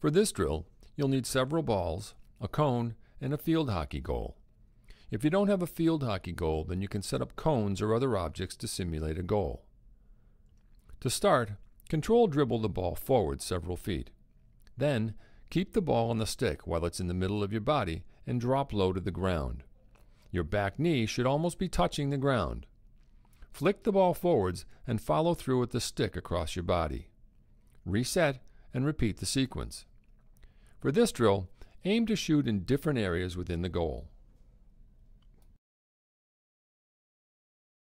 For this drill, you'll need several balls, a cone, and a field hockey goal. If you don't have a field hockey goal, then you can set up cones or other objects to simulate a goal. To start, control dribble the ball forward several feet. Then, keep the ball on the stick while it's in the middle of your body and drop low to the ground. Your back knee should almost be touching the ground. Flick the ball forwards and follow through with the stick across your body. Reset and repeat the sequence. For this drill, aim to shoot in different areas within the goal.